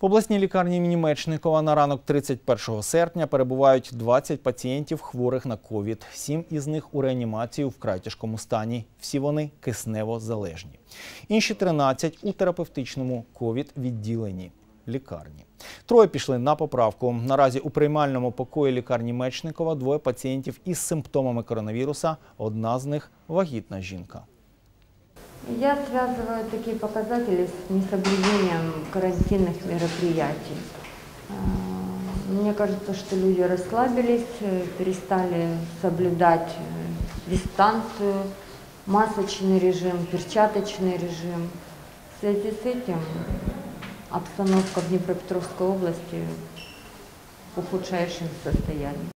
В обласній лікарні імені Мечникова на ранок 31 серпня перебувають 20 пацієнтів хворих на ковід. Сім із них у реанімації у вкрай тяжкому стані. Всі вони киснево залежні. Інші 13 у терапевтичному ковід відділенні лікарні. Троє пішли на поправку. Наразі у приймальному покої лікарні Мечникова двоє пацієнтів із симптомами коронавіруса. Одна з них вагітна жінка. Я связываю такие показатели с несоблюдением карантинных мероприятий. А, Мне кажется, что люди расслабились, э, перестали соблюдать э, дистанцию, масочный режим, перчаточный режим. В связи с этим обстановка в Днепропетровской области в ухудшающем состоянии.